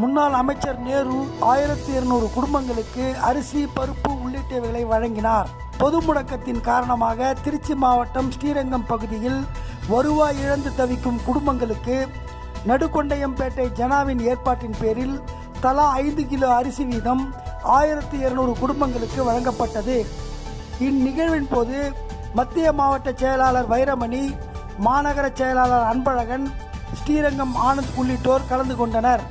முன்னாள் அமைச்சர் நேரு ஆயிரத்தி இருநூறு குடும்பங்களுக்கு அரிசி பருப்பு உள்ளிட்டவைகளை வழங்கினார். பொது முடக்கத்தின் காரணமாக திருச்சி மாவட்டம் ஸ்ரீரங்கம் பகுதியில் வருவாய் இழந்து தவிக்கும் குடும்பங்களுக்கு நடுக்கொண்டையம்பேட்டை ஜனாவின் ஏற்பாட்டின் பேரில் தலா ஐந்து கிலோ அரிசி வீதம் ஆயிரத்தி இருநூறு குடும்பங்களுக்கு வழங்கப்பட்டது. இந்நிகழ்வின் போது மத்திய மாவட்ட செயலாளர் வைரமணி மாநகர செயலாளர் அன்பழகன் ஸ்ரீரங்கம் ஆனந்த் உள்ளிட்டோர் கலந்து கொண்டனர்.